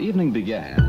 evening began.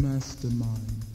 mastermind.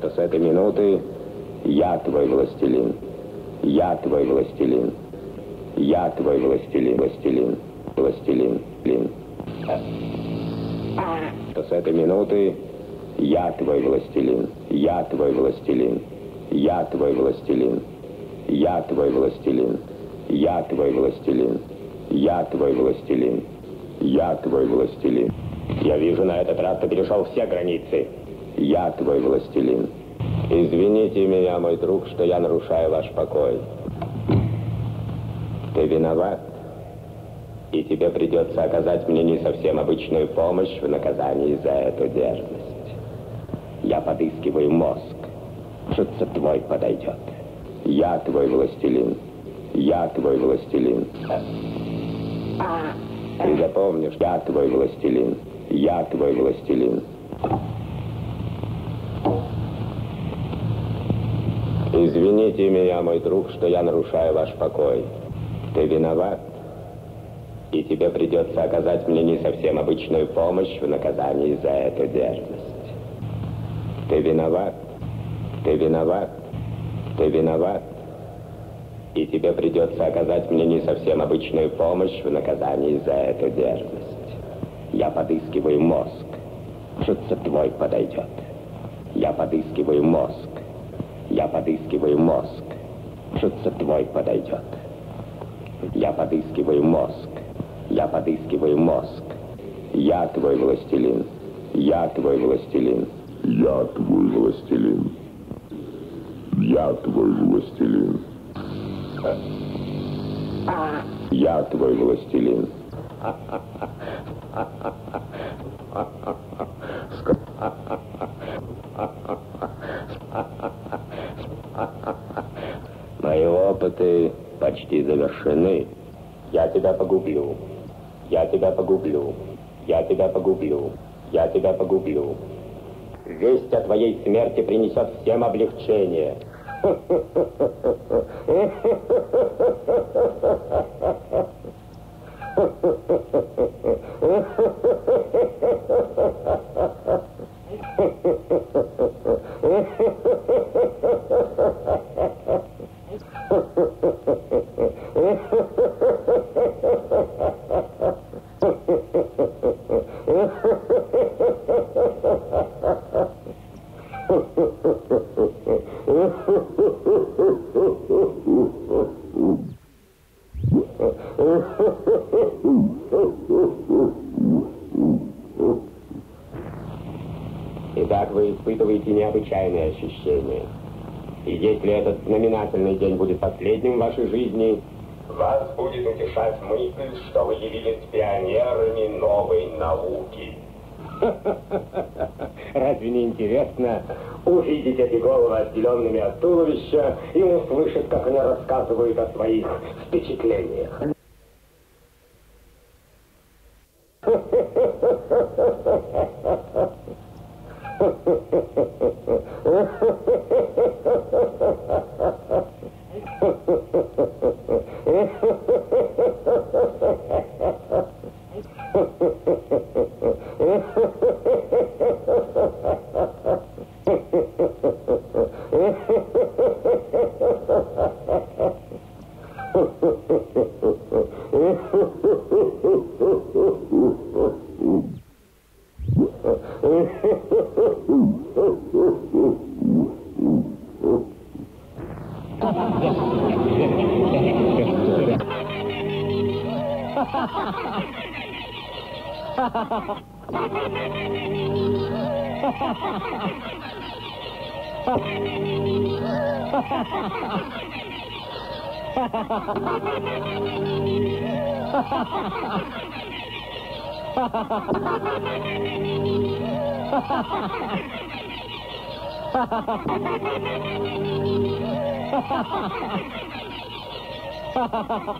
Что с этой минуты я твой властелин. Я твой властелин. Я твой властелин, властелин, властелин, лин. Что с этой минуты я твой властелин. Я твой властелин. Я твой властелин. Я твой властелин. Я твой властелин. Я твой властелин. Я твой властелин. Я вижу, на этот раз ты перешел все границы. Я твой властелин. Извините меня, мой друг, что я нарушаю ваш покой. Ты виноват, и тебе придется оказать мне не совсем обычную помощь в наказании за эту дерзость. Я подыскиваю мозг. Кажется, твой подойдет. Я твой властелин. Я твой властелин. Ты запомнишь, я твой властелин. Я твой властелин. Извините меня, мой друг, что я нарушаю ваш покой. Ты виноват, и тебе придется оказать мне не совсем обычную помощь в наказании за эту дерзость. Ты виноват, ты виноват, ты виноват, и тебе придется оказать мне не совсем обычную помощь в наказании за эту дерзость. Я подыскиваю мозг. Кажется, твой подойдет. Я подыскиваю мозг. Я подыскиваю мозг. Кажется, твой подойдет. Я подыскиваю мозг. Я подыскиваю мозг. Я твой властелин. Я твой властелин. Я твой властелин. Я твой властелин. Я твой властелин. Мои опыты почти завершены. Я тебя погублю. Я тебя погублю. Я тебя погублю. Я тебя погублю. Весть о твоей смерти принесет всем облегчение. Итак, вы испытываете необычайные ощущения. И если этот знаменательный день будет вашей жизни, вас будет утешать мысль, что вы явились пионерами новой науки. Разве не интересно увидеть эти головы, отделенными от туловища, и услышать, как они рассказывают о своих впечатлениях? ha ha ha